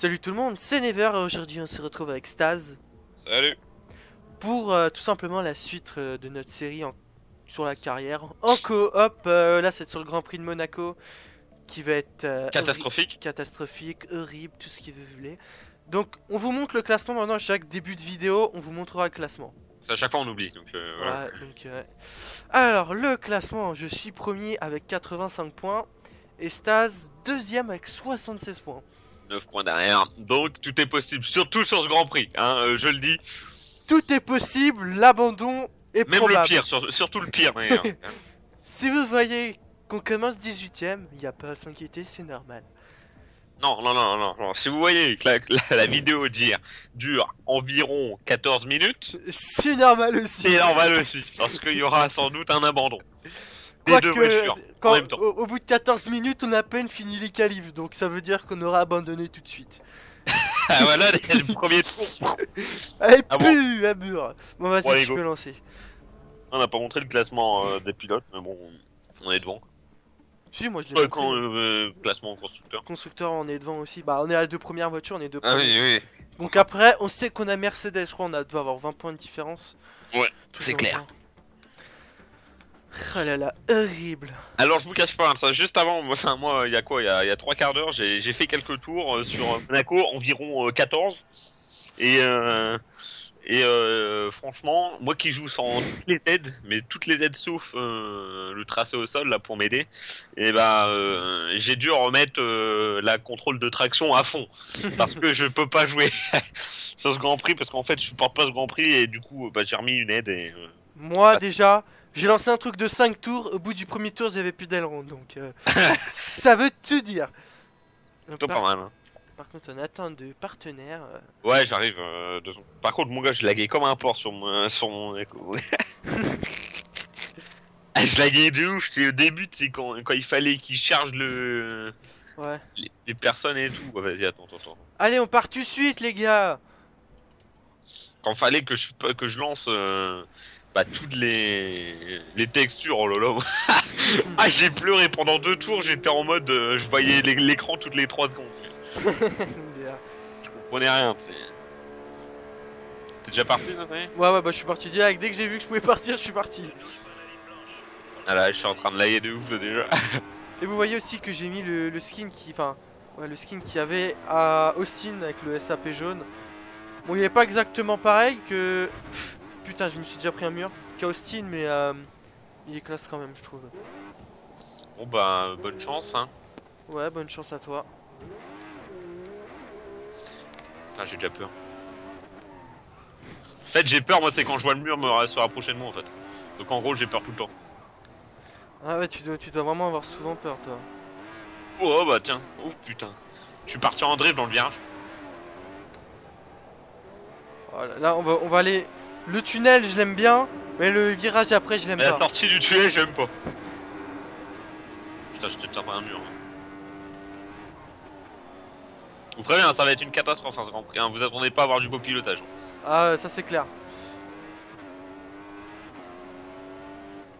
Salut tout le monde, c'est Never et aujourd'hui on se retrouve avec Staz Salut pour euh, tout simplement la suite euh, de notre série en- sur la carrière en coop. euh, là c'est sur le Grand Prix de Monaco qui va être euh, Catastrophique horri- catastrophique, horrible, tout ce que vous voulez. Donc on vous montre le classement maintenant à chaque début de vidéo, on vous montrera le classement. À chaque fois on oublie, donc voilà. Ouais, donc, Alors le classement, je suis premier avec 85 points et Staz deuxième avec 76 points. 9 points derrière. Donc tout est possible, surtout sur ce Grand Prix, hein, euh, je le dis. Tout est possible, l'abandon est Même probable. le pire, sur- surtout le pire d'ailleurs. Si vous voyez qu'on commence 18ème, il n'y a pas à s'inquiéter, c'est normal. non, non, non, non, non. Si vous voyez que la, la- la vidéo dire, dure environ 14 minutes, C'est normal aussi. c'est normal aussi. Parce qu'il y aura sans doute un abandon. Quoique, quand- au, au bout de 14 minutes, on a à peine fini les qualifs, donc ça veut dire qu'on aura abandonné tout de suite. Ah voilà, le premier tour. Allez, Ah bon pu, à mur. Bon, vas-y, Bon, go. peux lancer. On n'a pas montré le classement euh, des pilotes, mais bon, on est devant. Si, moi je l'ai Euh, montré. quand, euh, classement constructeur. Constructeur, on est devant aussi. Bah, on est à la deux premières voitures, on est deux Ah oui, oui. Donc après, on sait qu'on a Mercedes, je crois, on a doit avoir 20 points de différence. Ouais, Tout c'est clair. Oh là là, horrible. Alors je vous cache pas, hein, ça juste avant, moi, enfin moi il y a quoi, il y a, il y a trois quarts d'heure, j'ai j'ai fait quelques tours euh, sur euh, Monaco, environ euh, 14. Et euh, et franchement, moi qui joue sans toutes les aides, mais toutes les aides sauf le tracé au sol là pour m'aider, et bah euh, j'ai dû remettre la contrôle de traction à fond parce que je peux pas jouer sur ce Grand Prix parce qu'en fait je supporte pas ce Grand Prix et du coup bah, j'ai remis une aide et Moi déjà, j'ai lancé un truc de 5 tours, au bout du premier tour j'avais plus d'aileron, donc euh, ça veut tout dire. Euh, plutôt Par, pas mal. hein. par contre on attend de partenaires. euh, Ouais, j'arrive. euh, secondes. Par contre, mon gars, je laguais comme un porc sur mon, sur mon écho. Je laguais de ouf. C'est au début, c'est quand, quand il fallait qu'il charge le Ouais. les, les personnes et tout. Ouais, Vas-y, attends, attends, attends. Allez, on part tout de suite les gars Quand fallait que je que je lance euh, bah, toutes les les textures. Oh là là. ah, j'ai pleuré pendant deux tours. J'étais en mode, euh, je voyais l'é- l'écran toutes les trois secondes. Je comprenais rien. T'es déjà parti, ça, Ouais, ouais, bah je suis parti direct. Dès que j'ai vu que je pouvais partir, je suis parti. Ah là, je suis en train de laguer de ouf là, déjà. Et vous voyez aussi que j'ai mis le, le skin qui. Enfin, ouais, le skin qu'il y avait à Austin avec le SAP jaune. Bon, il est pas exactement pareil que. Pff, Putain, je me suis déjà pris un mur. Qu'à Austin, mais euh, il est classe quand même, je trouve. Bon bah, bonne chance, hein. Ouais, bonne chance à toi. Putain, j'ai déjà peur. En fait, j'ai peur, moi, c'est quand je vois le mur me se rapprocher de moi, en fait. Donc, en gros, j'ai peur tout le temps. Ah ouais, tu dois, tu dois vraiment avoir souvent peur, toi. Oh, bah, tiens. Oh, putain. Je suis parti en drift dans le virage. Voilà, là, on va, on va aller. Le tunnel, je l'aime bien, mais le virage après, je l'aime Mais la pas. sortie du tunnel, j'aime pas. Putain, j'étais tapé un mur. hein. Vous prévenez, hein, ça va être une catastrophe, hein, ce Grand Prix. hein. Vous attendez pas à avoir du beau pilotage. Ah, ça c'est clair.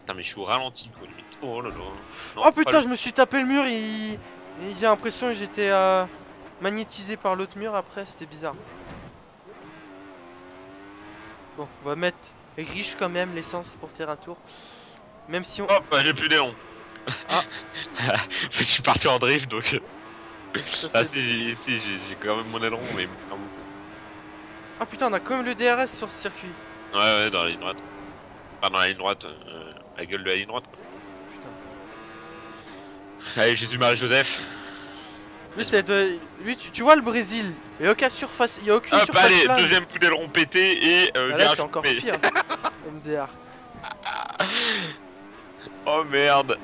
Putain, mais je suis au ralenti, quoi, limite. Oh là là. Non, oh pas putain, le- je me suis tapé le mur, il... j'ai l'impression que j'étais euh, magnétisé par l'autre mur après, c'était bizarre. Bon, on va mettre riche quand même l'essence pour faire un tour. Même si on... Hop, bah, j'ai plus d'élan. Ah. je suis parti en drift, donc... ça, Ah si, j'ai- si j'ai quand même mon aileron, mais... Ah putain, on a quand même le DRS sur ce circuit. Ouais, ouais, dans la ligne droite. Pas dans la ligne droite, euh, la gueule de la ligne droite. quoi. Putain. Allez, Jésus-Marie-Joseph. Lui, c'est de... Lui, tu, tu vois le Brésil, il y a aucune surface, il y a aucune Hop, surface allez, plane. deuxième coup d'aileron pété et... Euh, Ah, là, c'est encore coupé. pire. MDR. Oh merde.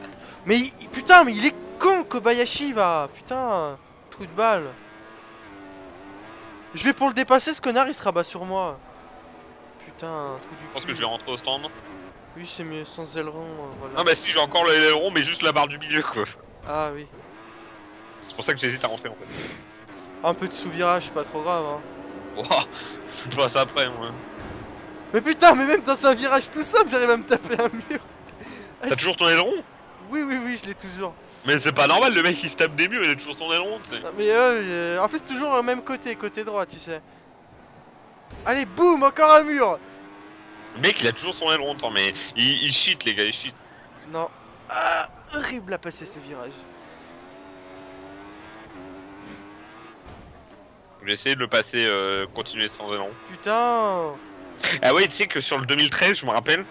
Mais il- putain, mais il est con, Kobayashi va. Putain, trou de balle. Je vais pour le dépasser, ce connard, il se rabat sur moi. Putain, trou du Je pense cul. que je vais rentrer au stand. Oui, c'est mieux, sans aileron, euh, voilà. Non bah si, j'ai encore l'aileron, mais juste la barre du milieu, quoi. Ah oui. C'est pour ça que j'hésite à rentrer, en fait. Un peu de sous-virage, c'est pas trop grave, hein. Ouah, je suis pas ça après, moi. Mais putain, mais même dans un virage tout simple, j'arrive à me taper un mur. T'as toujours ton aileron? Oui, oui, oui, je l'ai toujours. Mais c'est pas normal, le mec il se tape des murs, il a toujours son aileron, tu sais. Non, Mais euh, en plus, toujours au même côté, côté droit, tu sais. Allez, boum, encore un mur Le mec il a toujours son aileron, mais il, il cheat, les gars, il cheat. Non. Ah, horrible à passer ce virage. J'ai essayé de le passer, euh, continuer sans aileron. Putain Ah ouais, tu sais que sur le 2013, je me rappelle,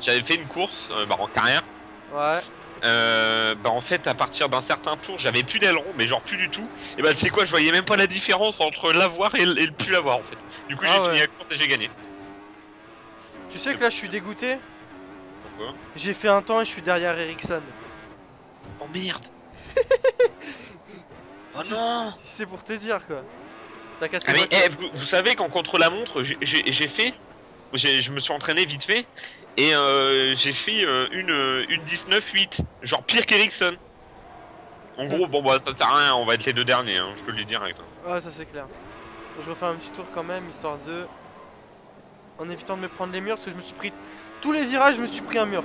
j'avais fait une course euh, bah, en carrière. Ouais. Euh, bah en fait à partir d'un certain tour j'avais plus d'aileron mais genre plus du tout et bah tu sais quoi je voyais même pas la différence entre l'avoir et, le- plus l'avoir en fait du coup Ah j'ai ouais. fini la course et j'ai gagné Tu sais que là, je suis dégoûté Pourquoi? J'ai fait un temps et je suis derrière Ericsson. oh merde oh non Si c'est pour te dire, quoi. T'as cassé mais, eh, vous, vous savez qu'en contre la montre j'ai- fait je me suis entraîné vite fait et euh, j'ai fait euh, une, euh, une 19-8 genre pire qu'Ericsson en gros bon bah ça sert à rien on va être les deux derniers hein, je te le dis direct hein. Ouais, ça c'est clair. Je refais un petit tour quand même, histoire de. En évitant de me prendre les murs, parce que je me suis pris. Tous les virages, je me suis pris un mur.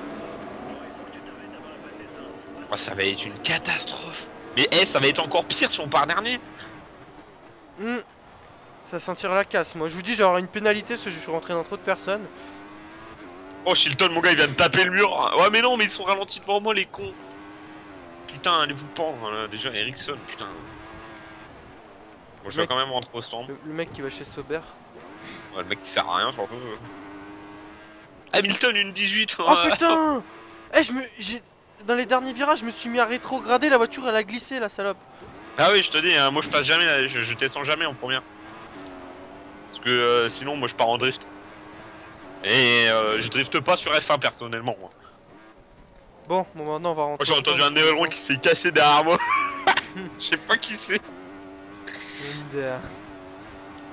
Oh, ça va être une catastrophe mais eh ça va être encore pire si on part dernier Hmm. Ça sentira la casse. Moi, je vous dis, j'aurai une pénalité parce que je suis rentré dans trop de personnes. Oh Shilton mon gars il vient de taper le mur Ouais mais non mais ils sont ralentis devant moi les cons Putain allez vous pendre là, déjà Ericsson putain Bon je Mec. quand même rentrer au stand Le, le mec qui va chez Sauber. Ouais, Le mec qui sert à rien surtout Hamilton une 18 Oh putain Eh, je me. j'ai- Dans les derniers virages, je me suis mis à rétrograder. La voiture, elle a glissé, la salope. Ah oui je te dis hein, moi je passe jamais je, je descends jamais en première que euh, sinon moi je pars en drift Et euh, je drifte pas sur F1 personnellement moi Bon, bon, maintenant, on va Moi rentrer. j'ai entendu un aileron qui s'est cassé derrière moi Je sais pas qui c'est Minder.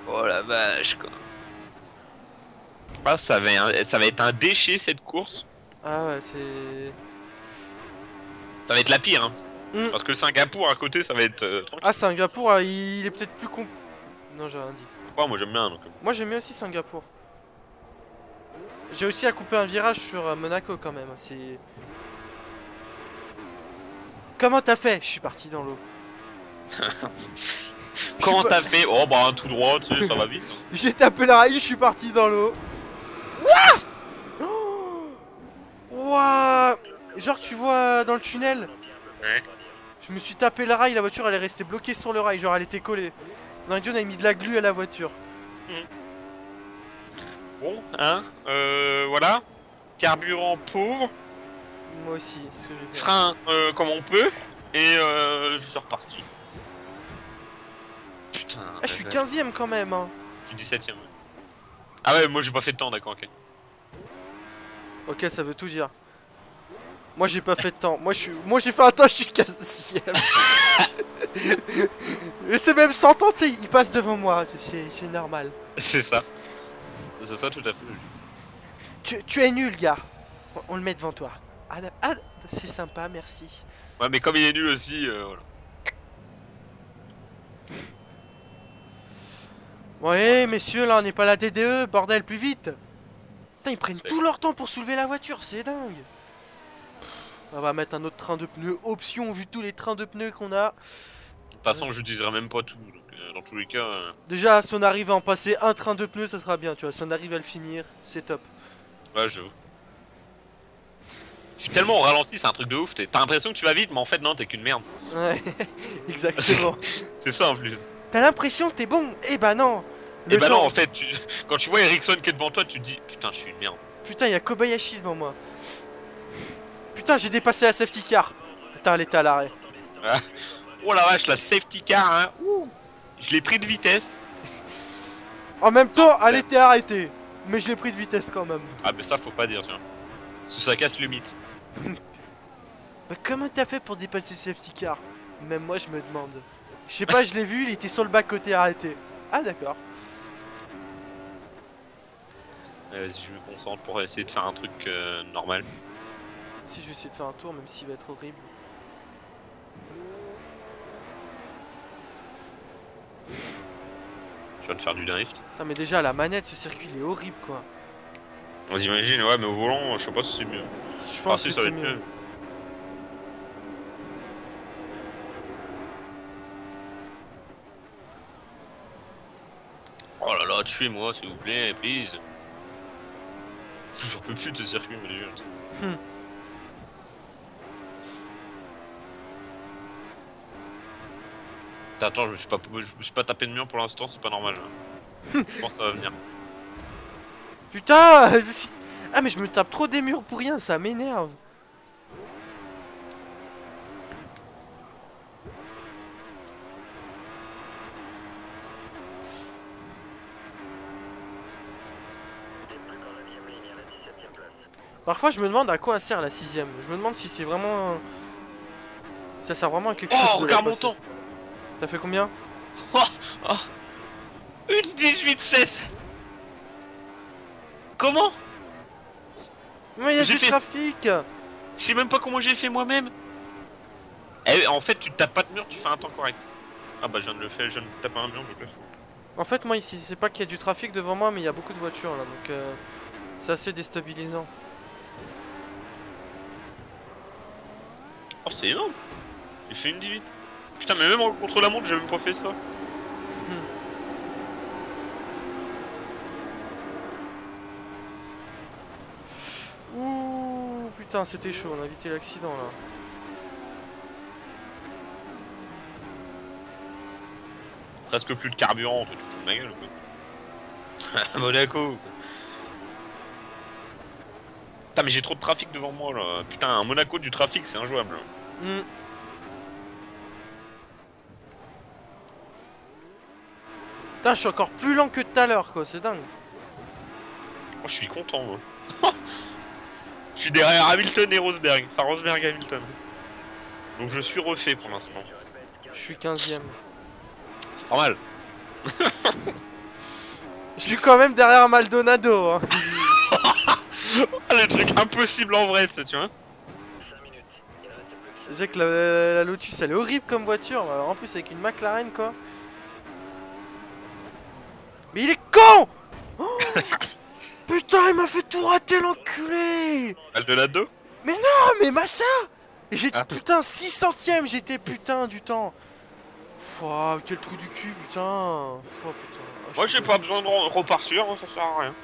Oh la vache quoi. Ah ça va, un- ça va être un déchet cette course. Ah ouais, c'est. Ça va être la pire hein. Hmm. Parce que Singapour à côté ça va être euh, tranquille. Ah, Singapour, ah, il est peut-être plus con. Non, j'ai rien dit. Moi j'aime bien donc. Moi j'aime bien aussi Singapour. J'ai aussi à couper un virage sur euh, Monaco quand même. C'est. Comment t'as fait? Je suis parti dans l'eau. Comment pas- t'as fait? Oh bah un tout droit, tu sais, ça va vite. hein. J'ai tapé la rail, je suis parti dans l'eau. Oh Ouah Genre tu vois dans le tunnel? Ouais. Je me suis tapé la rail, la voiture elle est restée bloquée sur le rail, genre elle était collée. L'indion a mis de la glu à la voiture. Bon, hein, euh, voilà. Carburant pauvre, Moi aussi, ce que j'ai fait. frein euh, comme on peut, et euh, je suis reparti. Putain. Ah, je suis euh, 15ème quand même hein. je suis 17ème. Ah ouais, moi j'ai pas fait de temps, d'accord, ok. Ok, ça veut tout dire. Moi j'ai pas fait de temps. Moi je suis, moi j'ai fait un temps, je suis 15ème. Et c'est même sans temps, tu sais, il passe devant moi. C'est, normal. C'est ça. C'est ça tout à fait. Tu, tu es nul, gars. On, on le met devant toi. Ah, ah, c'est sympa, merci. Ouais, mais comme il est nul aussi, euh, voilà. Ouais, messieurs, là on n'est pas la DDE, bordel, plus vite. Putain, ils prennent tout leur temps pour soulever la voiture, c'est dingue. On va mettre un autre train de pneus option vu tous les trains de pneus qu'on a. De toute façon, j'utiliserai même pas tout. Donc, euh, dans tous les cas, euh, Déjà, si on arrive à en passer un train de pneus, ça sera bien, tu vois. Si on arrive à le finir, c'est top. ouais, je. Je suis tellement au ralenti, c'est un truc de ouf. T'as l'impression que tu vas vite, mais en fait, non, t'es qu'une merde. Ouais, exactement. C'est ça en plus. T'as l'impression que t'es bon? Eh bah non Et Le bah non, en fait, tu- quand tu vois Ericsson qui est devant toi, tu te dis putain, je suis une merde. Putain, il y a Kobayashi devant moi. Putain, j'ai dépassé la safety car. Putain, elle était à l'arrêt. Oh la vache, la safety car, hein. Ouh. Je l'ai pris de vitesse. En même temps, elle était arrêtée. Mais je l'ai pris de vitesse quand même. Ah, mais ça, faut pas dire, tiens. Ça casse le mythe. Mais comment t'as fait pour dépasser safety car? Même moi, je me demande. Je sais pas, je l'ai vu, il était sur le bas côté arrêté. Ah, d'accord. Euh, Vas-y, je me concentre pour essayer de faire un truc euh, normal. Si je vais essayer de faire un tour, même s'il va être horrible. Tu vas te faire du drift Putain, mais déjà, la manette, ce circuit, il est horrible quoi. On imagine, ouais, mais au volant, je sais pas si c'est mieux. Je pense si, que ça va être mieux. Oh là là, tuez-moi, s'il vous plaît, please. J'en peux plus de ce circuit, mais dieu. Hmm. Attends, je me suis pas, je me suis pas tapé de mur pour l'instant, c'est pas normal. je pense que ça va venir. Putain Ah mais je me tape trop des murs pour rien, ça m'énerve. Parfois je me demande à quoi sert la sixième. Je me demande si c'est vraiment... Ça sert vraiment à quelque chose Oh, de la regarde mon temps T'as fait combien Une 18-16 Comment Mais il y a J'ai du fait- trafic Je sais même pas comment j'ai fait moi-même Eh, en fait, tu tapes pas de mur, tu fais un temps correct. Ah bah, je viens de le faire, je viens de taper un mur, je le fais. En fait, moi ici, c'est pas qu'il y a du trafic devant moi, mais il y a beaucoup de voitures là, donc euh, c'est assez déstabilisant. Oh, c'est énorme J'ai fait une 18 Putain, mais même en contre la montre, j'ai même pas fait ça. Ouh, putain, c'était chaud, on a évité l'accident là. Presque plus de carburant, te fous de ma gueule, quoi. Monaco Putain, mais j'ai trop de trafic devant moi, là. Putain, un Monaco du trafic, c'est injouable. Hmm. Putain, je suis encore plus lent que tout à l'heure, quoi, c'est dingue. Oh, je suis content, moi. je suis derrière Hamilton et Rosberg. Enfin, Rosberg et Hamilton. Donc je suis refait pour l'instant. Je suis 15ème. C'est pas mal. Je suis quand même derrière Maldonado. Hein. Le truc impossible en vrai, ça, tu vois. Je sais que la, la Lotus elle est horrible comme voiture, alors en plus avec une McLaren quoi. Mais il est con Oh Putain, il m'a fait tout rater l'enculé Maldonado Ah mais Massa Et J'ai Ah. putain 6 centièmes, j'étais putain du temps. Pouah, quel trou du cul, putain. Oh putain. Ah, je Moi, j'ai pas besoin de re- repartir, hein, ça sert à rien.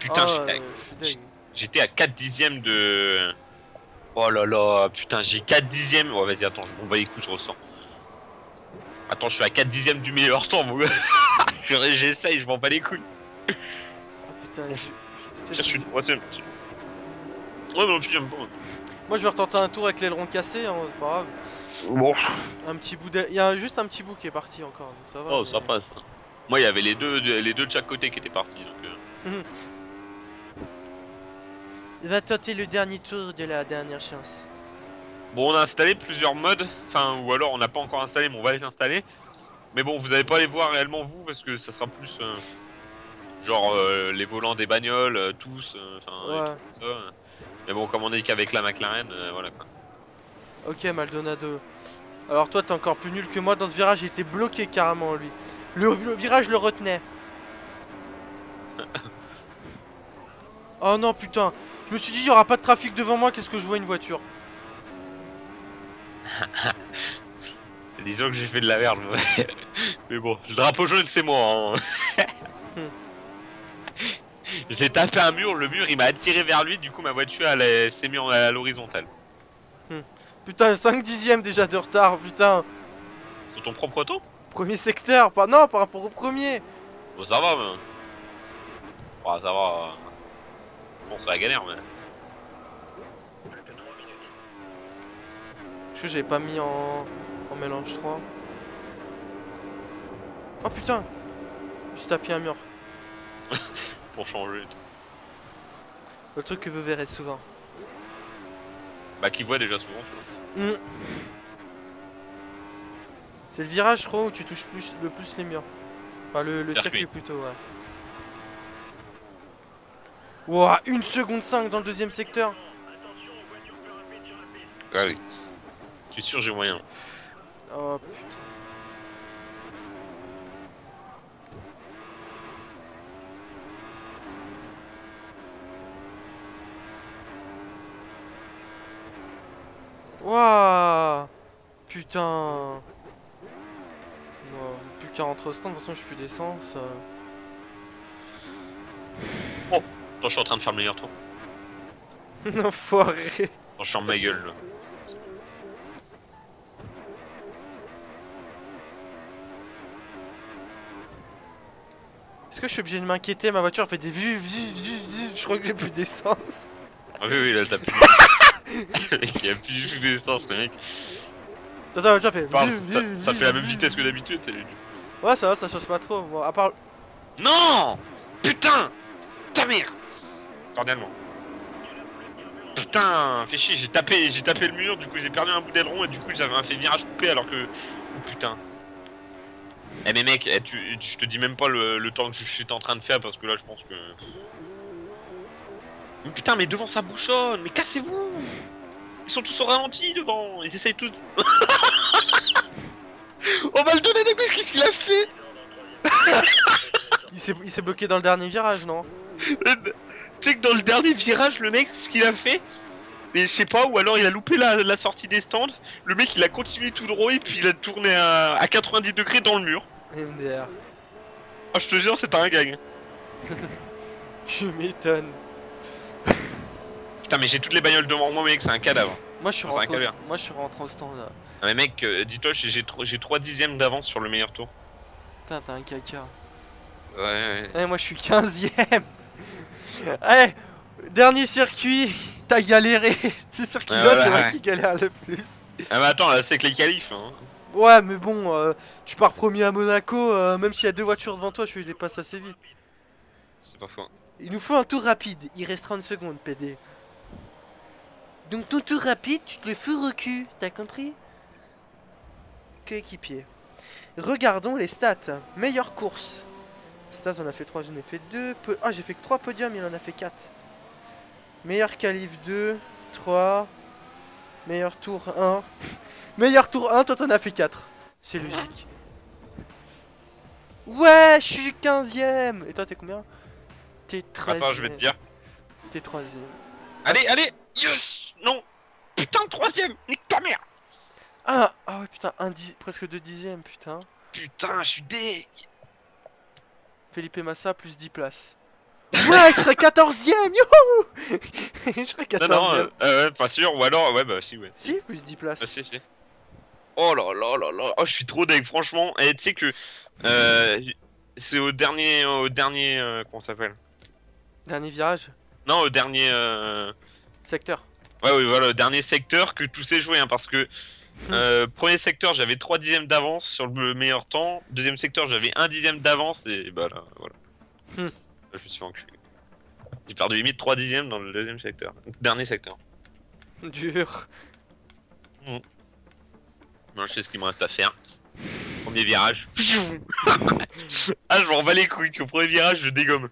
Putain, Ah, j'étais à- euh, je suis deg. j'étais à 4 dixièmes de. Oh là là, putain, j'ai 4 dixièmes. Ouais, vas-y, attends, je bats les couilles, je ressens. Attends, je suis à 4 dixièmes du meilleur temps, mon gars. Je- J'essaye, je m'en bats les couilles. Ah putain, je- je- suis une troisième. Ouais, non, puis j'aime pas. Moi je vais retenter un tour avec l'aileron cassé, hein, c'est pas grave. Bon. Un petit bout Il y a juste un petit bout qui est parti encore, donc ça va. Oh, mais- ça passe. Moi, il y avait les deux, les deux de chaque côté qui étaient partis. Donc, euh, Il va tenter le dernier tour de la dernière chance. Bon, on a installé plusieurs modes. Enfin, ou alors on n'a pas encore installé, mais on va les installer. Mais bon, vous allez pas les voir réellement vous parce que ça sera plus euh, genre euh, les volants des bagnoles, euh, tous. Enfin, et Ouais. tout ça. Mais bon, comme on est qu'avec la McLaren, voilà quoi. Ok Maldonado. Alors toi t'es encore plus nul que moi dans ce virage, il était bloqué carrément lui. Le, le virage le retenait. Oh non putain. Je me suis dit il y aura pas de trafic devant moi, qu'est-ce que je vois une voiture? Disons que j'ai fait de la merde. mais bon, le drapeau jaune c'est moi. Hein. j'ai tapé un mur, le mur il m'a attiré vers lui, du coup ma voiture elle est- s'est mise à l'horizontale. Putain 5 dixièmes déjà de retard, putain. Sur ton propre temps Premier secteur, pas non par rapport au premier. Bon, ça va, mais. Bon, ça va. Bon, c'est la galère, mais. Que j'avais pas mis en, en mélange 3. Oh putain J'ai tapé un mur. Pour changer. Le truc que vous verrez souvent. Bah, qui voit déjà souvent. Hmm. C'est le virage, je crois, où tu touches plus, le plus les murs. Enfin, le, le Circuit. circuit plutôt, ouais. Ouah, 1 seconde 5 dans le deuxième secteur. Ah oui. Je suis sûr, j'ai moyen. Oh putain. Ouah Putain Non, plus qu'à rentrer au stand, de toute façon je suis plus d'essence. euh. Attends, je suis en train de faire le meilleur tour. Enfoiré. Attends, je ferme ma gueule. Là. Est-ce que je suis obligé de m'inquiéter Ma voiture fait des vues, vues, vues, vues. Je crois que j'ai plus d'essence. Ah oui, oui, là, t'as plus. le mec, il a plus du tout d'essence, le mec. Attends, la voiture fait. Parle, ça, vues, ça vues, fait la même vues. vitesse que d'habitude, c'est Ouais, ça va, ça change pas trop. Bon, à part. Non Putain Ta mère Cordialement. Putain, fais chier, j'ai tapé, j'ai tapé le mur, du coup j'ai perdu un bout d'aileron et du coup j'avais un fait virage coupé alors que... Oh putain. Eh mais mec, eh, tu, je te dis même pas le, le temps que je suis en train de faire parce que là je pense que... Mais putain, mais devant ça bouchonne, mais cassez-vous! Ils sont tous au ralenti devant, ils essayent tous... On va le donner de gauche, qu'est-ce qu'il a fait? Il s'est il s'est bloqué dans le dernier virage, non? Tu sais que dans le dernier virage, le mec, ce qu'il a fait, mais je sais pas, ou alors il a loupé la, la sortie des stands, le mec il a continué tout droit et puis il a tourné à, à 90 degrés dans le mur. MDR. Ah, je te jure, c'était un gag. Tu m'étonnes. Putain, mais j'ai toutes les bagnoles devant moi, mec, c'est un cadavre. Moi je suis C'est rentré au, moi je suis rentré au stand là. Ah, mais mec, euh, dis-toi, j'ai j'ai tro- j'ai 3 dixièmes d'avance sur le meilleur tour. Putain, t'as un caca. Ouais, ouais. Eh, moi je suis 15ème. Eh, dernier circuit, t'as galéré. Ce circuit-là, Ouais, ouais, c'est moi ouais. qui galère le plus. Ah, mais attends, là, c'est que les qualifs, hein. Ouais, mais bon, euh, tu pars premier à Monaco, euh, même s'il y a deux voitures devant toi, tu les passes assez vite. C'est pas faux. Il nous faut un tour rapide, il reste 30 secondes, PD. Donc ton tour rapide, tu te le fais au cul, t'as compris? Coéquipier. Regardons les stats. Meilleure course. Stats, on a fait 3, j'en ai fait 2. Ah, j'ai fait que 3 podiums, il en a fait 4. Meilleur qualif 2, 3. Meilleur tour 1. Meilleur tour 1, toi t'en as fait 4. C'est logique. Ouais, je suis 15ème Et toi t'es combien? T'es 13 Attends, je vais te dire. T'es 3 Allez, allez Yes Non Putain, troisième Nique ta mère Ah, ah ouais putain, un dix- presque 2 dixièmes putain. Putain, je suis dé... Felipe Massa plus 10 places. Ouais, je serais 14ème Youhou Je serais 14ème. Non, non, euh, euh, ouais, pas sûr, ou alors, ouais, bah si, ouais. Si, plus 10 places. Ah, si, si. Oh là là là là, oh je suis trop deg, franchement. Et tu sais que euh, c'est au dernier, au dernier, euh, comment ça s'appelle? Dernier virage, Non, au dernier, euh, secteur. ouais, oui, voilà, au dernier secteur que tout s'est joué, hein, parce que euh, premier secteur j'avais 3 dixièmes d'avance sur le meilleur temps, deuxième secteur j'avais 1 dixième d'avance et bah là, voilà. Hmm. Je me suis enculer. J'ai perdu limite 3 dixièmes dans le deuxième secteur, dernier secteur. Dur. Moi, je sais ce qu'il me reste à faire. Premier virage. ah, je m'en bats les couilles qu'au premier virage, je dégomme.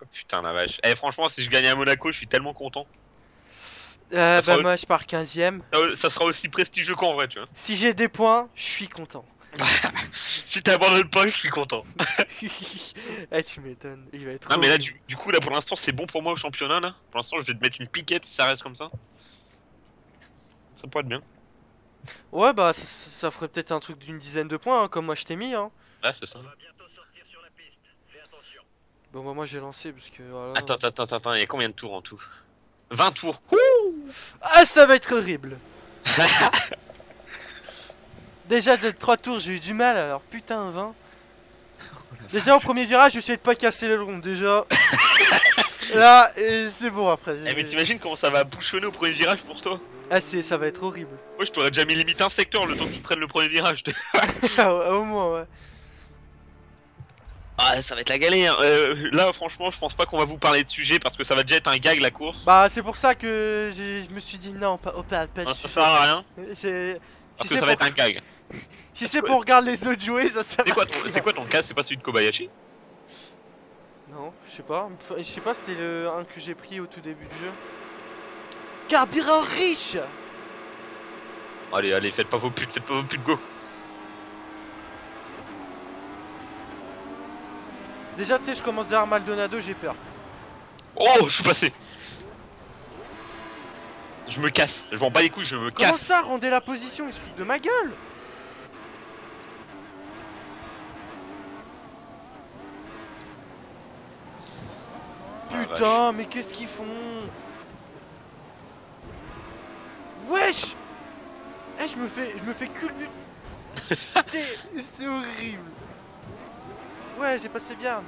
Oh, putain, la vache. Eh, franchement, si je gagne à Monaco, je suis tellement content. Euh, bah moi je pars 15ème. Ça, ça sera aussi prestigieux qu'en vrai, tu vois. Si j'ai des points, je suis content. Si t'abandonnes pas, je suis content. eh tu m'étonnes, il va être Ah, mais là, du, du coup, là, pour l'instant, c'est bon pour moi au championnat, là. Pour l'instant, je vais te mettre une piquette si ça reste comme ça. Ça pourrait être bien. Ouais bah ça, ça ferait peut-être un truc d'une dizaine de points hein, comme moi je t'ai mis hein. Ouais, c'est ça. Bon bah moi j'ai lancé parce que voilà. Attends, attends, attends, attends, il y a combien de tours en tout? 20 tours. Ah ça va être horrible Déjà de 3 tours j'ai eu du mal alors putain 20 Déjà au premier virage j'essayais de pas casser le rond déjà Là et c'est bon après Eh, mais t'imagines comment ça va bouchonner au premier virage pour toi? Ah c'est ça va être horrible Ouais, je t'aurais déjà mis limite un secteur le temps que tu prennes le premier virage. Ah, ouais, Au moins ouais Ah, ça va être la galère. Euh, là, franchement, je pense pas qu'on va vous parler de sujet parce que ça va déjà être un gag la course. Bah c'est pour ça que je me suis dit non pas, pas, pas de Ah, ça sujet. sert à rien C'est- parce Si que c'est ça va pour, être un gag. si c'est pour regarder les autres jouer ça sert C'est à quoi, ton, rien. c'est quoi ton cas? C'est pas celui de Kobayashi? Non, je sais pas. Je sais pas, c'était le 1 que j'ai pris au tout début du jeu. Carburant riche Allez, allez, faites pas vos putes, faites pas vos putes, go Déjà, tu sais, je commence derrière Maldonado, j'ai peur. Oh, je suis passé Je me casse, je m'en bats les couilles, je me Comment casse ça, rendez la position Il se fout de ma gueule putain, mais qu'est-ce qu'ils font Wesh Eh, je me fais, je me fais culbuter. C'est horrible. Ouais, j'ai passé bien.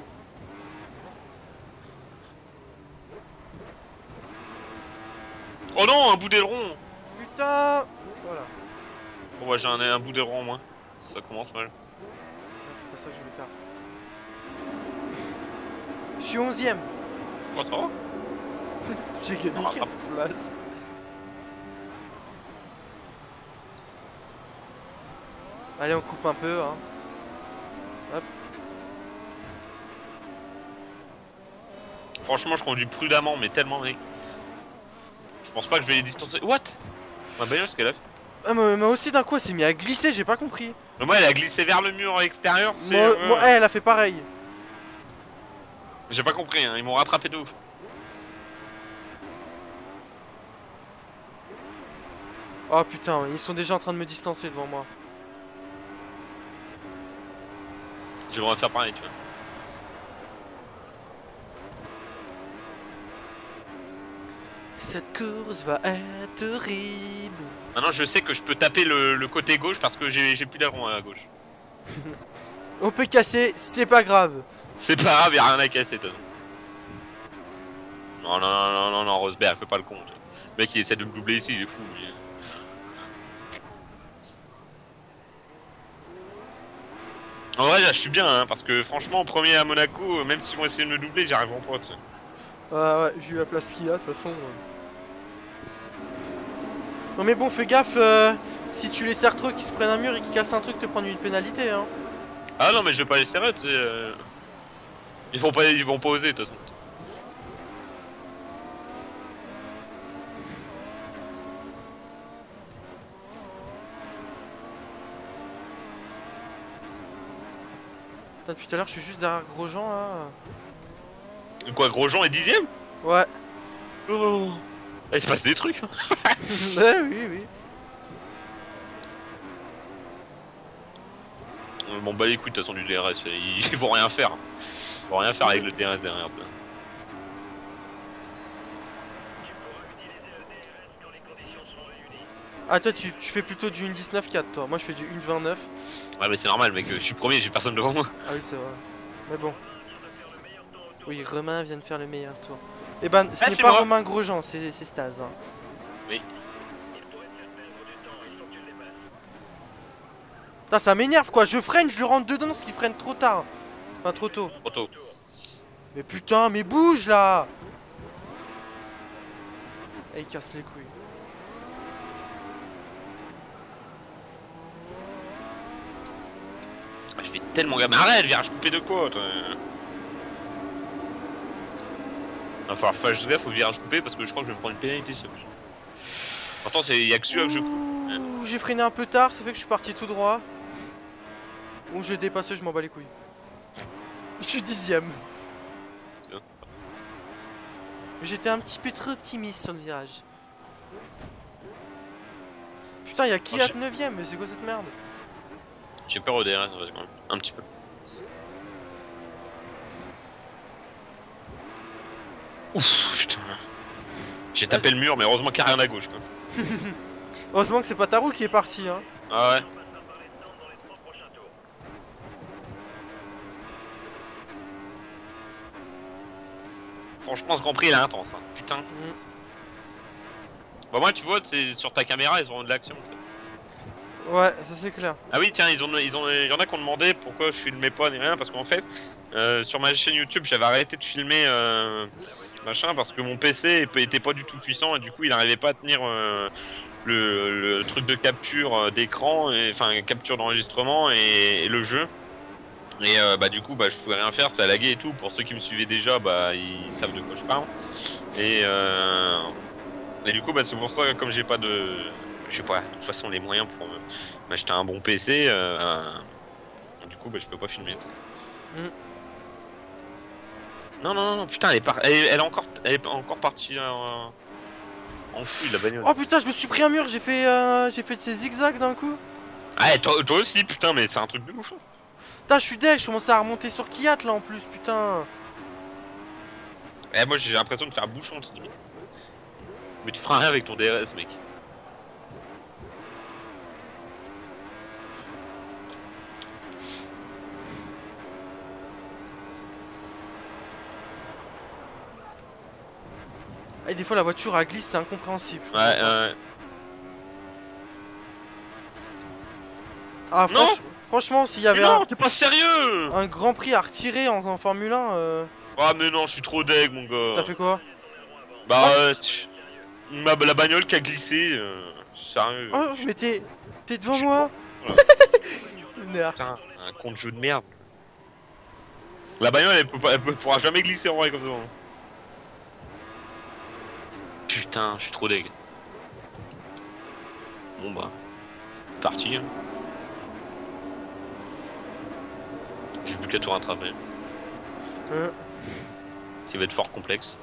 Oh non, un bout d'aileron Putain Voilà. Bon, ouais, j'ai un, un bout d'aileron en moins. Ça commence mal. C'est pas ça que je vais faire. Je suis 11ème. Quoi, ça va? J'ai gagné Ah, 4 places. Allez, on coupe un peu. Hein. Franchement, je conduis prudemment, mais tellement, mec. Je pense pas que je vais les distancer. What? Ma bagnole, ce qu'elle a fait Ah, mais aussi, d'un coup, elle s'est mis à glisser, j'ai pas compris. Mais Moi, elle a glissé vers le mur extérieur. c'est- Moi, euh, moi, elle a fait pareil. J'ai pas compris, hein. ils m'ont rattrapé de ouf. Oh putain, ils sont déjà en train de me distancer devant moi. J'aimerais faire pareil, tu vois. Cette course va être terrible. Maintenant, je sais que je peux taper le, le côté gauche parce que j'ai plus d'aileron à gauche. On peut casser, c'est pas grave. C'est pas grave, y'a rien à casser, façon. Non, non, non, non, non, non, Rosberg, fais pas le con. toi. Le mec, il essaie de me doubler ici, il est fou. lui. En vrai, là, je suis bien, hein, parce que franchement, premier à Monaco, même s'ils vont essayer de me doubler, j'y arriverai pas. tu sais. Ouais, ouais, vu la place qu'il y a, de toute façon. euh. Non, mais bon, fais gaffe. euh, si tu les serres trop, qu'ils se prennent un mur et qu'ils cassent un truc, te prendre une pénalité. Hein. Ah non, mais je vais pas les serrer, tu sais. euh. Ils vont pas, ils vont pas oser, de toute façon. Putain, depuis tout à l'heure, je suis juste derrière Grosjean là. Quoi, Grosjean est dixième? Ouais. Oh. Il se passe des trucs. hein. ouais, oui, oui. On m'en bat les couilles façon du DRS, ils, vont rien faire. Ils vont rien faire avec le DRS derrière. Ah, toi, tu, tu fais plutôt du 1.19.4, toi. Moi, je fais du 1.29. Ouais mais c'est normal mec, je suis premier, j'ai personne devant moi. Ah, oui, c'est vrai. Mais bon. Oui, Romain vient de faire le meilleur tour. Eh ben, ce Ah, n'est pas moi. Romain Grosjean, c'est Staz. hein. Oui. Putain, ça m'énerve quoi. Je freine, je lui rentre dedans parce qu'il freine trop tard. Enfin, trop tôt. Trop tôt. Mais putain, mais bouge là Et il casse les couilles. Je fais tellement gamin. Arrête, viens couper de quoi toi Va falloir faire gaffe au virage coupé parce que je crois que je vais me prendre une pénalité ça. Pourtant c'est y'a que celui-là que je coupe. J'ai freiné un peu tard, ça fait que je suis parti tout droit. Ou j'ai dépassé, je m'en bats les couilles. Je suis dixième. J'étais un petit peu trop optimiste sur le virage. Putain, y'a qui Ok. à 9ème Mais c'est quoi cette merde? J'ai peur au DRS en fait, quand même. Un petit peu. Ouf putain. J'ai tapé le mur mais heureusement qu'il n'y a rien à gauche quoi. Heureusement que c'est pas ta roue qui est partie, hein. Ah ouais. Franchement, ce Grand Prix il est intense. Hein. Putain. Mm. Bah, moi, tu vois, c'est sur ta caméra, ils ont de l'action. Ouais, ça c'est clair. Ah oui, tiens, ils ont, ils ont, il y en a qui ont demandé pourquoi je filmais pas ni rien, parce qu'en fait, euh, sur ma chaîne YouTube, j'avais arrêté de filmer euh, machin parce que mon PC était pas du tout puissant et du coup, il arrivait pas à tenir euh, le, truc de capture euh, d'écran, enfin capture d'enregistrement et, le jeu. Et euh, bah du coup, bah je pouvais rien faire, ça laguait et tout. Pour ceux qui me suivaient déjà, bah ils savent de quoi je parle. Et euh, et du coup, bah c'est pour ça que comme j'ai pas de, j'ai pas de toute façon les moyens pour m'acheter un bon PC. du coup, bah, je peux pas filmer. Non, non, non, non, putain, elle est, par... elle, est- elle est encore, elle est encore partie euh, en fouille la bagnole. Oh putain, je me suis pris un mur, j'ai fait, euh, j'ai fait de ces zigzags d'un coup. Ah, toi, toi aussi, putain, mais c'est un truc de ouf. Putain, je suis deck, je commençais à remonter sur Kiat là en plus, putain. Eh, moi j'ai l'impression de faire bouchon, limite. Mais tu feras rien avec ton DRS, mec. Et des fois la voiture elle glisse, c'est incompréhensible. je Ouais, ouais. Ah, Non franch- franchement, s'il y avait Mais un, non, t'es pas sérieux un grand prix à retirer en, en Formule 1, euh, Ah, mais non, je suis trop deg, mon gars. t'as fait quoi? Bah, euh, tch, ma, la bagnole qui a glissé, euh, sérieux. Oh, mais t'es t'es devant Je- moi Voilà. Lunaire. Putain, un con de jeu de merde. La bagnole, elle, peut pas, elle pourra jamais glisser en vrai comme ça. Putain, je suis trop deg. Bon bah, parti. Hein. J'ai plus qu'à tout rattraper. Hein. Qui va être fort complexe.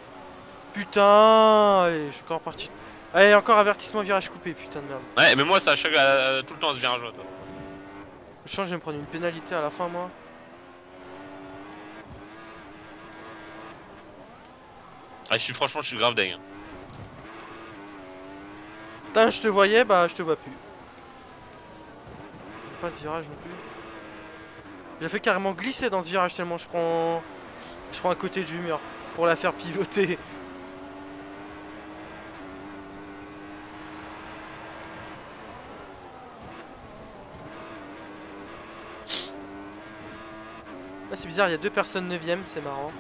Putain Allez, je suis encore parti. Allez, encore avertissement virage coupé, putain de merde. Ouais, mais moi, ça à- tout le temps ce virage là. Je sens que je vais me prendre une pénalité à la fin, moi. Ah, je suis franchement, je suis grave hein. Je te voyais, bah je te vois plus. Pas ce virage non plus. J'ai fait carrément glisser dans ce virage tellement je prends. Je prends à côté du mur pour la faire pivoter. Là c'est bizarre, il y a deux personnes 9ème, c'est marrant.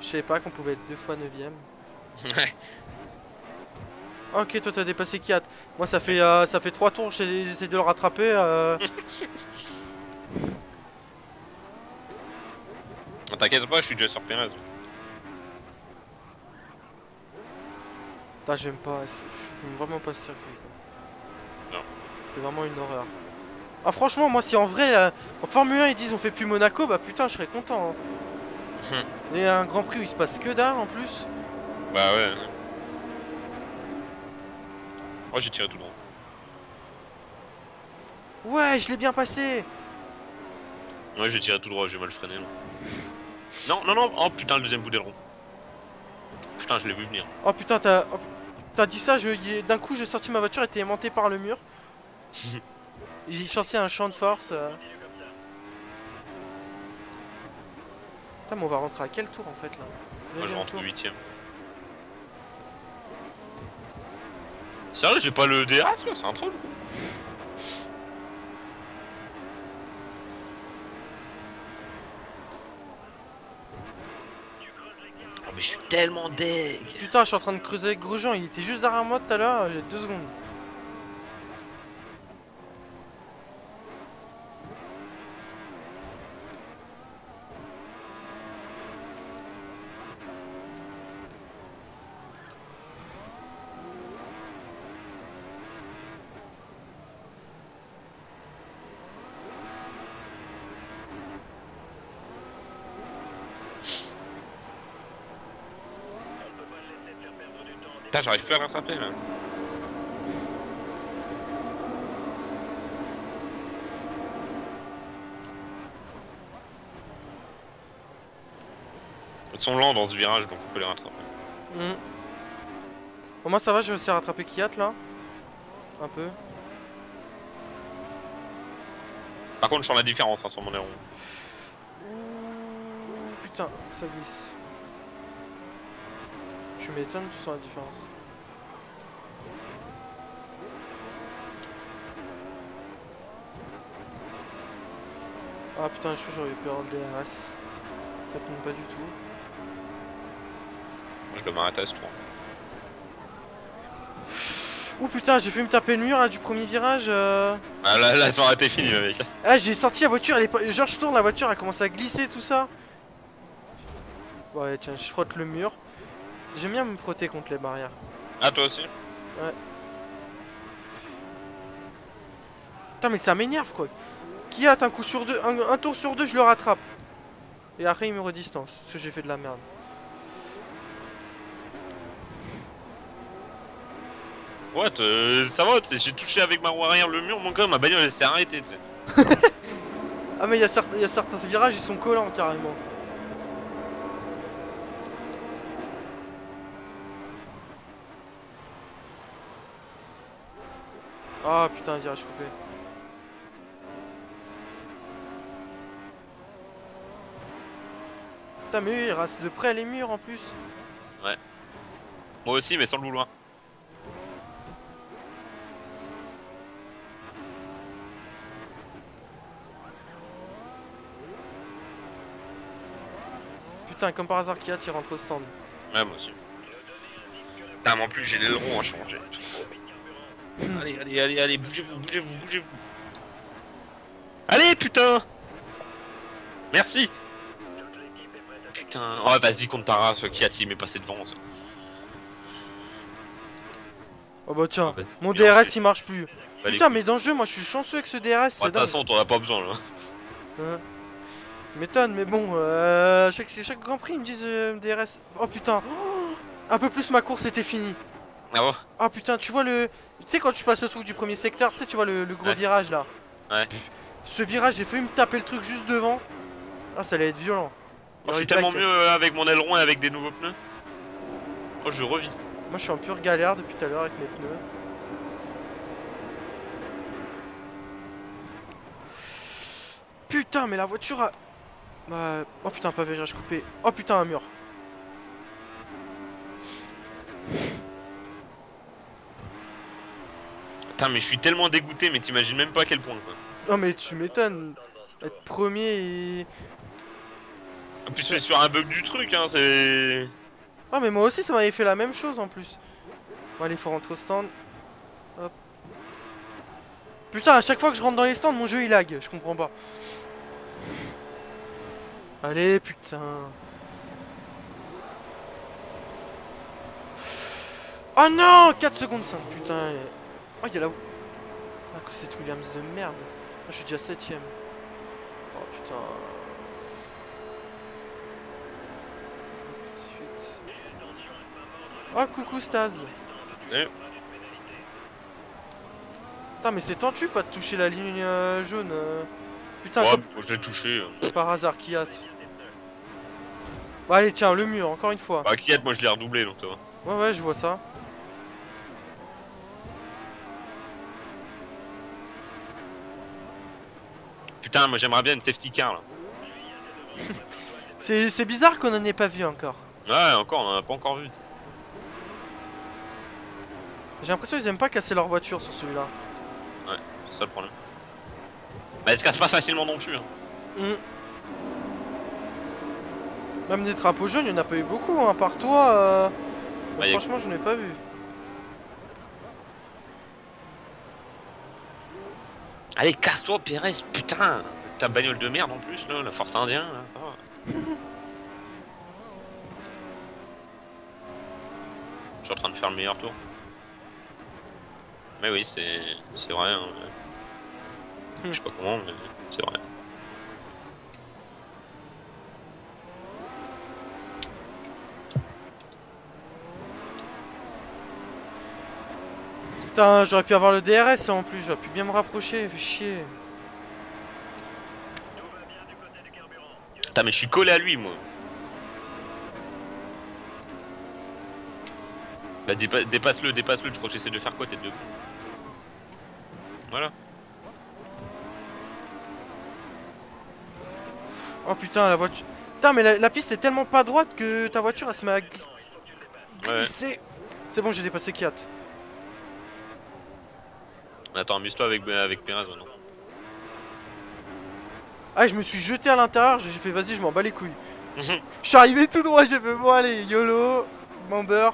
Je savais pas qu'on pouvait être deux fois 9ème. Ouais. Ok, toi t'as dépassé Kiat. Moi ça fait euh, ça fait trois tours, j'ai- j'essaie de le rattraper. Euh... T'inquiète pas, je suis déjà sur Perez. Putain, j'aime pas, j'aime vraiment pas ce circuit. quoi. Non. C'est vraiment une horreur. Ah franchement, moi si en vrai, euh, en Formule 1 ils disent on fait plus Monaco, bah putain je serais content. hein. Hmm. Et un Grand Prix où il se passe que dalle en plus. Bah ouais. Moi j'ai tiré tout droit. Ouais, je l'ai bien passé. Ouais, j'ai tiré tout droit, j'ai mal freiné. là. Non, non, non, oh putain, le deuxième bout d'aileron. Putain, je l'ai vu venir. Oh putain, t'as oh, t'as dit ça, je- d'un coup j'ai sorti ma voiture, elle était aimantée par le mur. J'ai sorti un champ de force. euh. Putain, mais on va rentrer à quel tour en fait là? Moi je rentre au huitième. Sérieux, j'ai pas le DRS quoi, c'est un troll. Oh mais je suis tellement deg Putain, je suis en train de creuser avec Grosjean, il était juste derrière moi tout à l'heure, il y a deux secondes. Putain, j'arrive plus à rattraper là. Ils sont lents dans ce virage donc on peut les rattraper. Hmm. Bon, moi ça va, je vais essayer de rattraper Kiat là. Un peu. Par contre, je sens la différence hein, sur mon. Ouh, putain, ça glisse. Tu m'étonnes, tu sens la différence. Ah putain, je suis j'aurais eu peur de DRS. En fait, non, pas du tout. Je dois m'arrêter à ce tour. Ouh putain, j'ai fait me taper le mur là, du premier virage. euh. Ah là, là, ça aurait été fini, mec. Ah, j'ai sorti la voiture, elle est pas... genre je tourne, la voiture a commencé à glisser tout ça. Ouais, tiens, je frotte le mur. J'aime bien me frotter contre les barrières. Ah, toi aussi Putain, mais ça m'énerve quoi. Qui a un coup sur deux, un, un tour sur deux, je le rattrape. Et après, il me redistance, parce que j'ai fait de la merde. Ouais, t'es- ça va, j'ai touché avec ma roue arrière le mur, mon gars, ma bagnole elle s'est arrêtée. Ah, mais y, il y a certains virages, ils sont collants carrément. Ah putain, virage coupé. Putain, mais ils racent de près les murs en plus. Moi aussi, mais sans le vouloir. Putain, comme par hasard, Kiat il rentre au stand. Ouais, moi aussi. Putain, mais en plus, j'ai l'aileron à changer. Allez, allez, allez, allez, bougez-vous, bougez-vous, bougez-vous. Allez, putain Merci Putain, oh vas-y, compte ta race, Kiat, il m'est passé devant. ça. Oh bah tiens, Vas-y, mon DRS il marche plus. Bah, Putain, mais dans le jeu, moi je suis chanceux avec ce DRS, Bah, c'est De toute façon, t'en as pas besoin là. Hein. M'étonne, mais bon, euh, chaque, chaque Grand Prix ils me disent euh, DRS. Oh putain, Oh, un peu plus ma course était finie. Ah bon Oh putain, tu vois le. Tu sais, quand tu passes le truc du premier secteur, tu sais, tu vois le, le gros Ouais. virage là. Ouais. Pff, Ce virage, j'ai failli me taper le truc juste devant. Ah, ça allait être violent. Alors, suis il tellement plaque. mieux euh, avec mon aileron et avec des nouveaux pneus. Oh, je revis. Moi, je suis en pure galère depuis tout à l'heure avec mes pneus. Putain, mais la voiture a. Bah, Oh putain, pas virage coupé. Oh putain, un mur. Putain, mais je suis tellement dégoûté, mais t'imagines même pas à quel point. Quoi. Non, mais tu m'étonnes. Être premier et. En plus, c'est sur un bug du truc, hein, c'est. Ah, mais moi aussi, ça m'avait fait la même chose en plus. Bon, allez, faut rentrer au stand. Hop. Putain, à chaque fois que je rentre dans les stands, mon jeu il lag. Je comprends pas. Allez, putain. Oh non 4 secondes 5, putain. Oh, il y a là-haut. Ah, que c'est Williams de merde. Ah, je suis déjà 7ème. Oh putain. Oh, coucou Staz. Ouais. Putain, mais c'est tentu pas de toucher la ligne euh, jaune. euh. Putain, Ouais, comme j'ai touché. euh. par hasard, Kiat. Bon, allez, tiens, le mur, encore une fois. Bah, Kiat, moi je l'ai redoublé donc, tu vois. Ouais, ouais, je vois ça. Putain, moi j'aimerais bien une safety car là. C'est bizarre qu'on en ait pas vu encore. Ouais, encore, on en a pas encore vu. J'ai l'impression qu'ils aiment pas casser leur voiture sur celui-là. C'est ça le problème. Bah, elle se casse pas facilement non plus. Hein. Hmm. Même des drapeaux jaunes, il n'y en a pas eu beaucoup, hein, par toi. euh, Bah, y a- franchement, je n'ai pas vu. Allez, casse-toi, Pérez, putain Ta bagnole de merde en plus, là, la force indien, là, ça va. Je suis en train de faire le meilleur tour. Mais oui, c'est vrai. hein, ouais. Je sais pas comment, mais c'est vrai. Putain, j'aurais pu avoir le DRS là en plus, j'aurais pu bien me rapprocher, fait chier. Putain, mais je suis collé à lui, moi. Bah, dépa- dépasse-le, dépasse-le, je crois que j'essaie de faire quoi, tête de Voilà. Oh putain, la voiture. Putain, mais la, la piste est tellement pas droite que ta voiture elle se met à Ouais. glisser. C'est bon, j'ai dépassé Kiat. Attends, amuse-toi avec, avec Pérez, ouais, non Ah, je me suis jeté à l'intérieur, j'ai fait vas-y, je m'en bats les couilles. Je suis arrivé tout droit, j'ai fait bon, allez, YOLO, member.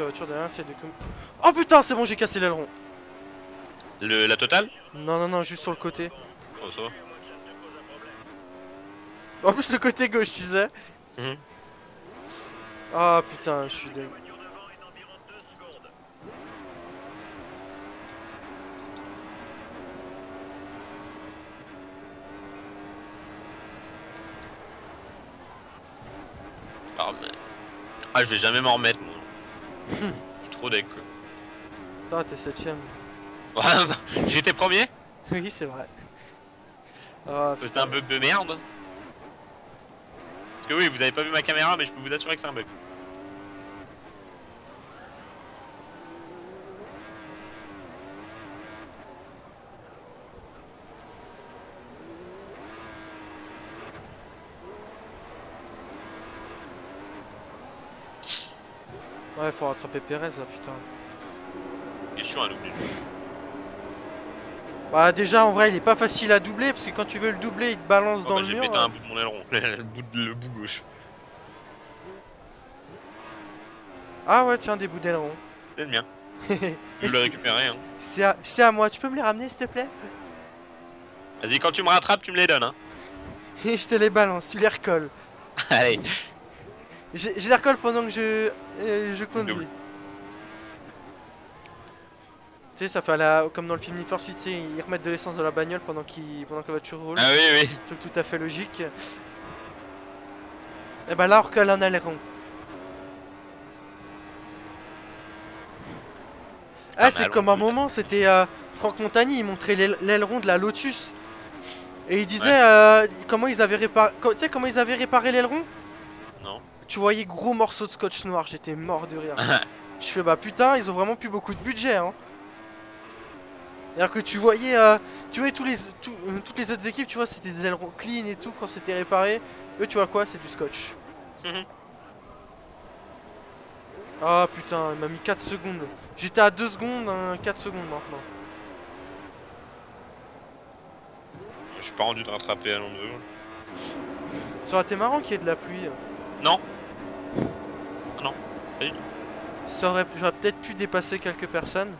La voiture de Oh putain, c'est bon, j'ai cassé l'aileron. Le, la totale Non, non, non, juste sur le côté. Oh, ça va. En plus, le côté gauche, tu sais. Mhm. Ah putain, je suis dingue. Ah, mais- ah, je vais jamais m'en remettre, Ça, t'es 7ème. quoi. J'étais premier Oui, c'est vrai. Ah, C'est un bug de merde. Parce que oui, vous avez pas vu ma caméra, mais je peux vous assurer que c'est un bug. Ouais, faut rattraper Perez là, putain. Question à doubler. Bah, déjà, en vrai, il est pas facile à doubler parce que quand tu veux le doubler, il te balance Oh, dans bah, le J'ai mur. un bout de mon aileron, le bout, de- le bout gauche. Ah, ouais, tiens, des bouts d'aileron. C'est le mien. Je l'ai récupéré. Hein. C'est à, c'est à moi, tu peux me les ramener s'il te plaît? Vas-y, quand tu me rattrapes, tu me les donnes. Hein. Et je te les balance, tu les recolles. Allez. Je les recolle pendant que je, euh, je conduis. Tu sais, ça fait à la, comme dans le film Need for Speed, ils remettent de l'essence dans la bagnole pendant, qu'il pendant que la voiture roule. Ah oui, oui. Truc tout à fait logique. Et bah là, on recolle un aileron. Ah, Ah, c'est comme un moment, c'était euh, Franck Montagny, il montrait l'aile- l'aileron de la Lotus. Et il disait euh, comment ils avaient réparé. Tu sais comment ils avaient réparé l'aileron? Tu voyais gros morceaux de scotch noir, j'étais mort de rire. Je fais bah putain, ils ont vraiment plus beaucoup de budget hein. C'est-à-dire que tu voyais, euh, tu voyais tous les, tout- euh, toutes les autres équipes, tu vois, c'était des ailerons clean et tout quand c'était réparé. Eux, tu vois quoi C'est du scotch. Mhm. Ah putain, il m'a mis 4 secondes. J'étais à 2 secondes, hein, 4 secondes maintenant. Je suis pas rendu de rattraper Alonso. Ça aurait été marrant qu'il y ait de la pluie. Non. Ah non, pas du tout. Ça aurait, j'aurais peut-être pu dépasser quelques personnes.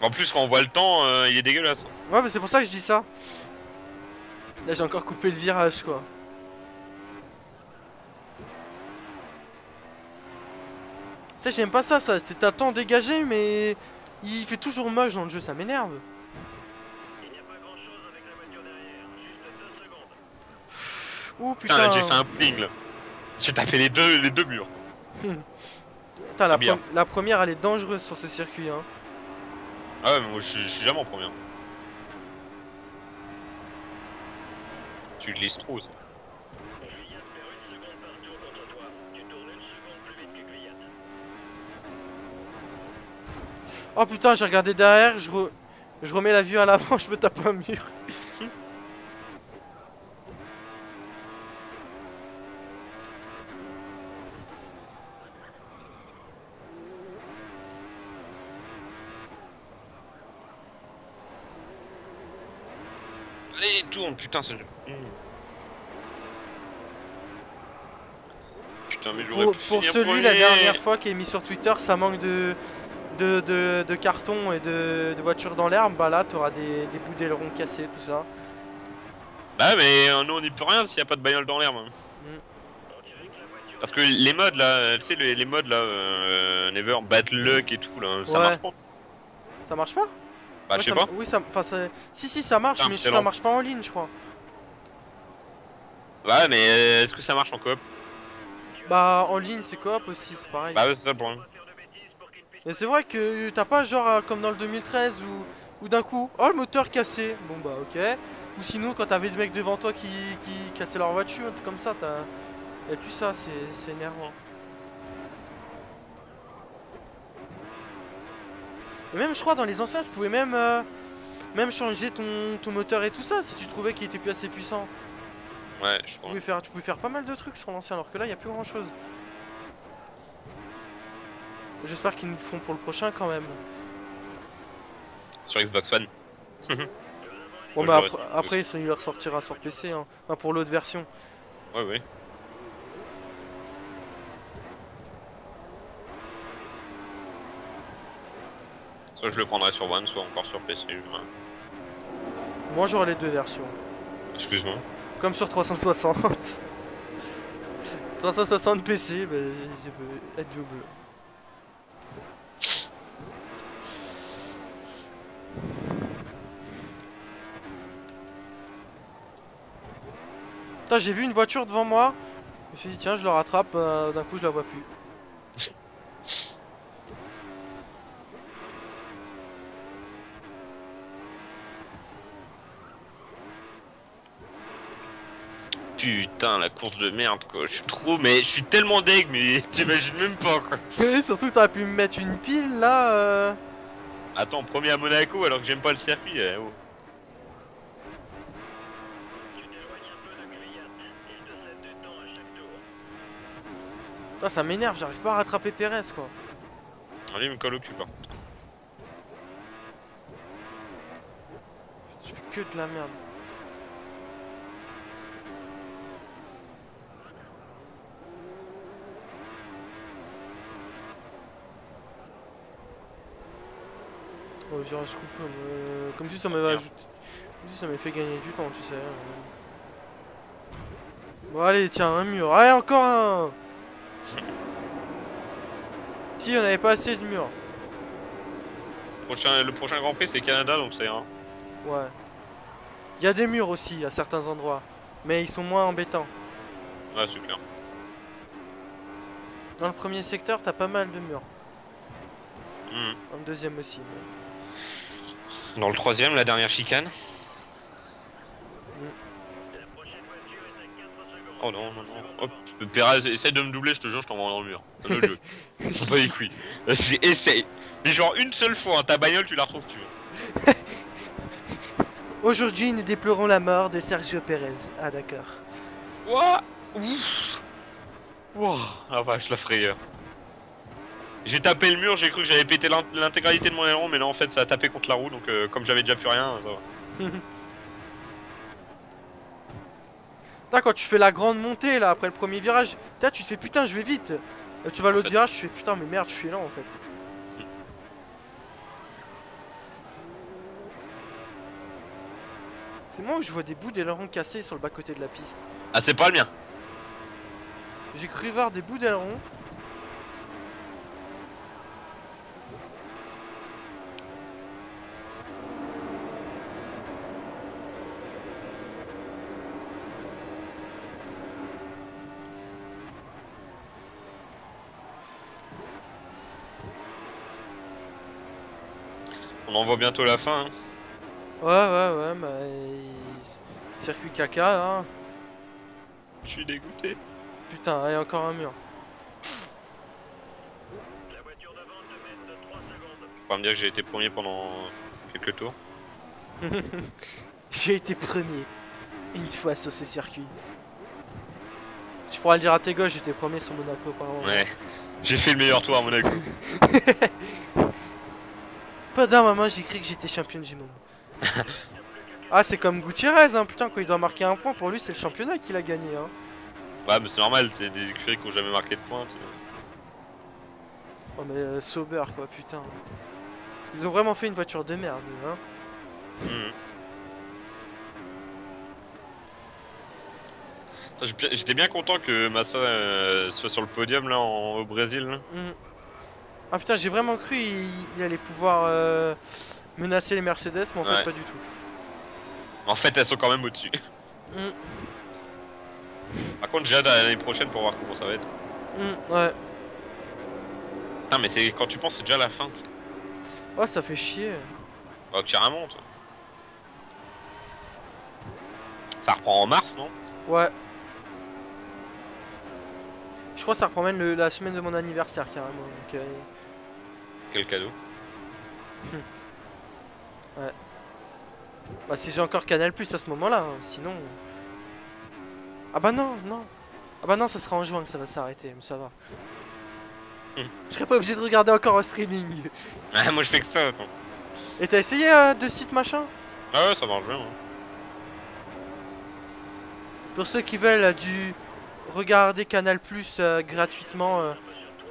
En plus, quand on voit le temps, euh, il est dégueulasse. Ouais, mais c'est pour ça que je dis ça. Là, j'ai encore coupé le virage, quoi. Ça, j'aime pas ça, ça. C'est un temps dégagé, mais il fait toujours moche dans le jeu, ça m'énerve. Ouh Putain, putain, j'ai fait un ping là. J'ai tapé les deux, les deux murs. Putain, la, pre- la première elle est dangereuse sur ce circuit. Hein. Ah ouais, mais moi je suis- jamais en premier. Tu glisses trop. ça. Oh putain, j'ai regardé derrière, je, re- je remets la vue à l'avant, je me tape un mur. Allez, tourne, putain, ça. Mmh. Putain, mais j'aurais Pour, pu pour finir celui la dernière fois qui est mis sur Twitter, ça manque de, de, de, de carton et de, de voitures dans l'herbe. Bah là, t'auras des, des bouts d'aileron cassés, tout ça. Bah, mais euh, nous on n'y peut rien s'il n'y a pas de bagnole dans l'herbe. hein. Mm. Parce que les modes là, tu sais, les, les modes là, euh, Never, Bad Luck et tout là, ça Ouais. marche pas. Ça marche pas? Bah, Ouais, je sais ça pas. Oui, ça, enfin, ça- si, si, ça marche, Putain, mais ça marche pas en ligne, je crois. Ouais, mais euh, est-ce que ça marche en coop Bah, en ligne, c'est coop aussi, c'est pareil. Bah, ouais, c'est ça pour moi. Mais c'est vrai que t'as pas genre euh, comme dans le 2013 où, où d'un coup, oh le moteur cassé, bon bah ok. Ou sinon quand t'avais des mecs devant toi qui, qui cassaient leur voiture, comme ça, t'as. Y'a plus ça, c'est c'est énervant. Et même je crois dans les anciens tu pouvais même euh, même changer ton, ton moteur et tout ça si tu trouvais qu'il était plus assez puissant. Ouais, je Tu pouvais faire, tu pouvais faire pas mal de trucs sur l'ancien alors que là y a plus grand chose. J'espère qu'ils nous le font pour le prochain quand même. Sur Xbox One. Bon bah après, après ça il leur sortira sur PC hein. Enfin, pour l'autre version. Ouais, ouais. Soit je le prendrai sur One, soit encore sur PC. ouais. Moi j'aurai les deux versions. Excuse-moi. Comme sur 360. 360 PC, bah, je peux double. J'ai vu une voiture devant moi. Je me suis dit tiens je le rattrape, euh, d'un coup je la vois plus. Putain, la course de merde quoi. Je suis trop, mais je suis tellement deg, mais t'imagines même pas quoi. Et surtout, t'aurais pu me mettre une pile là. euh. Attends, premier à Monaco alors que j'aime pas le circuit. eh, oh. Putain, ça m'énerve, j'arrive pas à rattraper Perez quoi. Allez, il me colle au cul par contre. Je fais que de la merde. Virage comme, euh, comme si ça m'avait ajouté. Comme si ça m'avait fait gagner du temps, tu sais. euh. Bon, allez, tiens, un mur. Allez, encore un Si, on avait pas assez de murs. Prochain, le prochain Grand Prix c'est Canada donc c'est un. Ouais. Il y a des murs aussi à certains endroits, mais ils sont moins embêtants. Ouais, c'est clair. Dans le premier secteur, t'as pas mal de murs. Dans le deuxième aussi. mais- Dans le troisième, la dernière chicane. Oh non, non, non. Hop, Perez, essaye de me doubler, je te jure, je t'envoie dans le mur. Le jeu. Pas les couilles. Essayé. Mais genre une seule fois, hein, ta bagnole, tu la retrouves, tu veux. Aujourd'hui, nous déplorons la mort de Sergio Pérez. Ah d'accord. Ouah Ouf Ouah Ah vache, la frayeur. J'ai tapé le mur, j'ai cru que j'avais pété l'int- l'intégralité de mon aileron, mais là en fait ça a tapé contre la roue, donc euh, comme j'avais déjà plus rien, ça va. Putain, quand tu fais la grande montée là après le premier virage, putain, tu te fais putain, je vais vite. Euh, tu vas à l'autre virage, tu fais putain, mais merde, je suis lent en fait. C'est moi où je vois des bouts d'aileron cassés sur le bas côté de la piste. Ah, c'est pas le mien J'ai cru voir des bouts d'aileron. On voit bientôt la fin. hein. Ouais, ouais, ouais, bah. il- Circuit caca là. Je suis dégoûté. Putain, et encore un mur. Faut pas me dire que j'ai été premier pendant quelques tours. J'ai été premier une fois sur ces circuits. Tu pourras le dire à tes gosses, j'étais premier sur Monaco pendant. Ouais. J'ai fait le meilleur tour à Monaco. Pendant moment, j'ai cru que j'étais champion du monde. ah, c'est comme Gutiérrez, hein, putain, quand il doit marquer un point, pour lui, c'est le championnat qu'il a gagné. Hein. Ouais, mais c'est normal, t'es des écuries qui ont jamais marqué de points. tu vois. Oh, mais euh, Sauber, quoi, putain. Ils ont vraiment fait une voiture de merde, hein. Mhm. J'étais bien content que Massa euh, soit sur le podium là en- au Brésil. là. Mhm. Ah putain, j'ai vraiment cru il, il allait pouvoir euh, menacer les Mercedes, mais en fait, Ouais. pas du tout. En fait, elles sont quand même au-dessus. Mhm. Par contre, j'ai hâte à l'année prochaine pour voir comment ça va être. Mhm, ouais. Putain, mais c'est quand tu penses, c'est déjà la fin. Oh, ça fait chier. Bah, carrément. toi. Ça reprend en mars, non? Ouais. Je crois que ça reprend même le- la semaine de mon anniversaire carrément. Donc, euh, Quel cadeau. Bah si j'ai encore Canal Plus à ce moment-là, hein, sinon. Ah bah non, non. Ah bah non, ça sera en juin que ça va s'arrêter, mais ça va. Hmm. Je serais pas obligé de regarder encore en streaming. Ah, moi je fais que ça, attends. Et t'as essayé euh, de site machin? Ah ouais, ça marche bien. hein. Pour ceux qui veulent euh, du regarder Canal Plus euh, gratuitement, euh,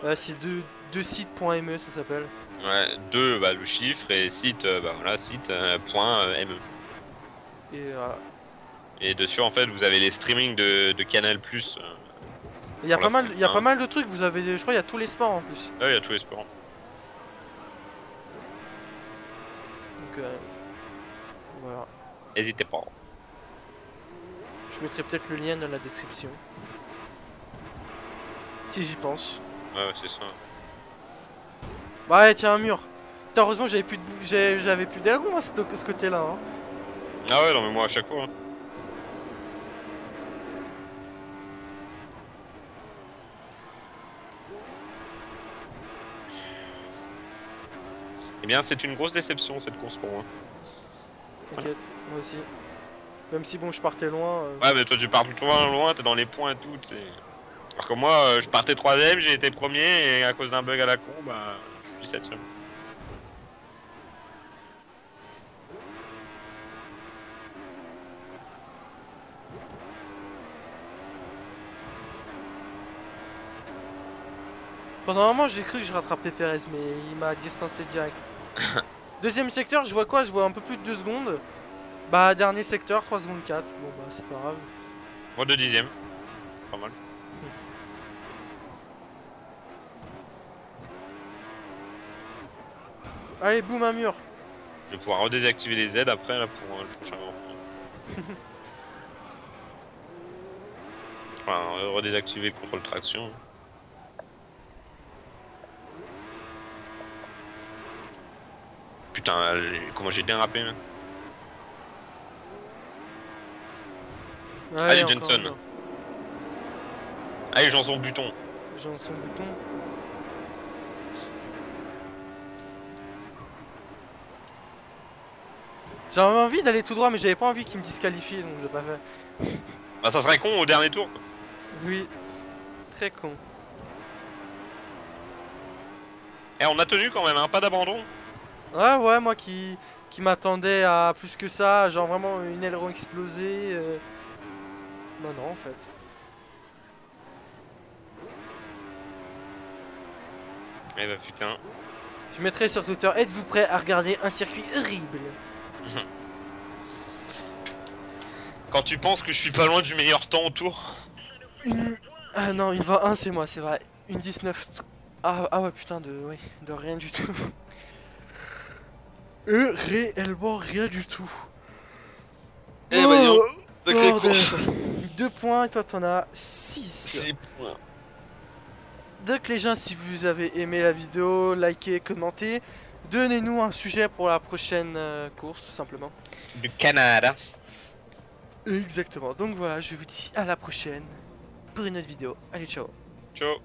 euh, c'est deux, deux sites.me ça s'appelle. Ouais, 2, bah, le chiffre, et site, euh, bah voilà, site, euh, euh. Et voilà. Et dessus, en fait, vous avez les streamings de, de Canal Plus. euh. Il y a pas mal, il y a pas mal de trucs. Vous avez, je crois, il y a tous les sports en plus. Ah, il y a tous les sports. Donc euh, voilà. N'hésitez pas. Je mettrai peut-être le lien dans la description. Si j'y pense. Ouais, ouais, c'est ça. Ouais, tiens, un mur. Heureusement, j'avais plus de j'avais plus à hein, ce côté-là. Hein. Ah ouais, non, mais moi à chaque fois. Hein. Eh bien, c'est une grosse déception cette course pour moi. T'inquiète, moi aussi. Même si bon, je partais loin. Euh. Ouais, mais toi, tu pars tout loin, loin, t'es dans les points et tout. Alors que moi, euh, je partais troisième, j'ai été premier et à cause d'un bug à la con, bah. Pendant un moment, j'ai cru que je rattrapais Perez, mais il m'a distancé direct. Deuxième secteur, je vois quoi? Je vois un peu plus de 2 secondes. Bah, dernier secteur, 3 secondes 4. Bon, bah, c'est pas grave. Moi, deux dixièmes. Pas mal. Allez, boum, un mur. Je vais pouvoir redésactiver les aides après, là, pour euh, le prochain Prix. Enfin, euh, redésactiver le contrôle traction. Putain, comment j'ai dérapé, hein. Allez, encore Johnson. Allez, j'en son buton. J'ai son J'avais envie d'aller tout droit, mais j'avais pas envie qu'il me disqualifie, donc j'ai pas fait. Bah, ça serait con au dernier tour. Oui. Très con. Et on a tenu quand même, hein, pas d'abandon. Ouais, ouais, moi qui, qui m'attendais à plus que ça, genre vraiment une aileron explosée. euh. Bah non, en fait. Eh bah putain. Je mettrai sur Twitter, êtes-vous prêt à regarder un circuit horrible? Quand tu penses que je suis pas loin du meilleur temps au tour. Une... Ah non, une 21 c'est moi, c'est vrai. Une 19. Ah, ah ouais, putain, de, oui, de rien du tout. Euh, réellement rien du tout. Eh bah Oh. Deux points, et toi t'en as 6. Donc les gens, si vous avez aimé la vidéo, likez, commentez. Donnez-nous un sujet pour la prochaine euh, course, tout simplement. Du Canada. Exactement. Donc voilà, je vous dis à la prochaine pour une autre vidéo. Allez, ciao. Ciao.